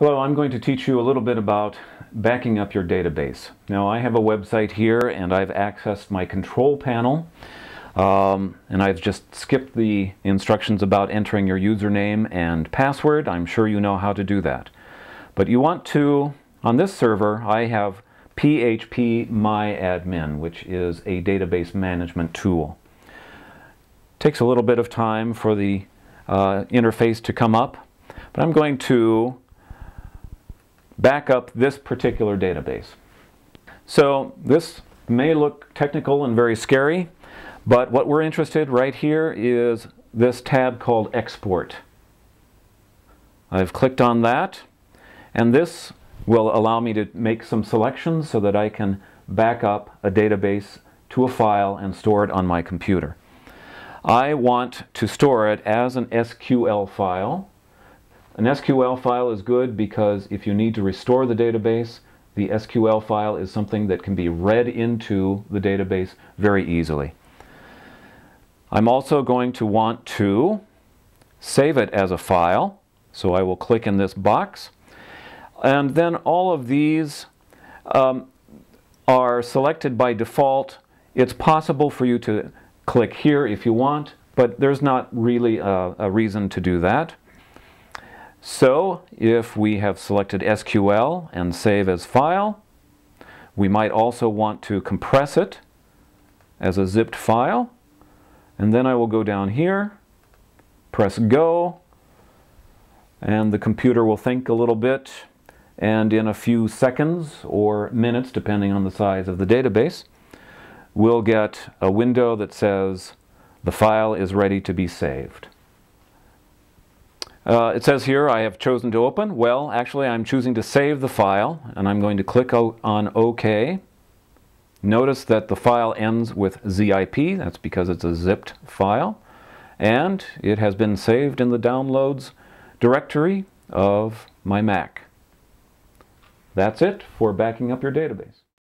Hello, I'm going to teach you a little bit about backing up your database. Now I have a website here and I've accessed my control panel um, and I've just skipped the instructions about entering your username and password. I'm sure you know how to do that. But you want to, on this server, I have PHP MyAdmin, which is a database management tool. Takes a little bit of time for the uh, interface to come up, but I'm going to back up this particular database. So this may look technical and very scary, but what we're interested right here is this tab called Export. I've clicked on that, and this will allow me to make some selections so that I can back up a database to a file and store it on my computer. I want to store it as an SQL file an SQL file is good because if you need to restore the database, the SQL file is something that can be read into the database very easily. I'm also going to want to save it as a file, so I will click in this box. And then all of these um, are selected by default. It's possible for you to click here if you want, but there's not really a, a reason to do that. So if we have selected SQL and save as file, we might also want to compress it as a zipped file. And then I will go down here, press go, and the computer will think a little bit. And in a few seconds or minutes, depending on the size of the database, we'll get a window that says the file is ready to be saved. Uh, it says here I have chosen to open. Well, actually I'm choosing to save the file and I'm going to click on OK. Notice that the file ends with zip. That's because it's a zipped file. And it has been saved in the downloads directory of my Mac. That's it for backing up your database.